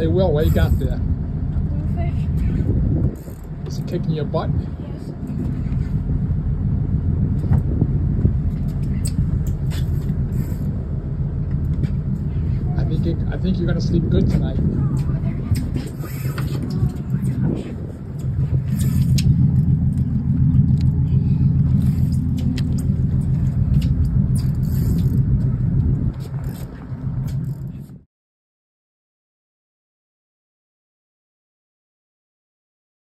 They Will, what you got there? Is it kicking your butt? Yes. I think it, I think you're gonna sleep good tonight. Oh,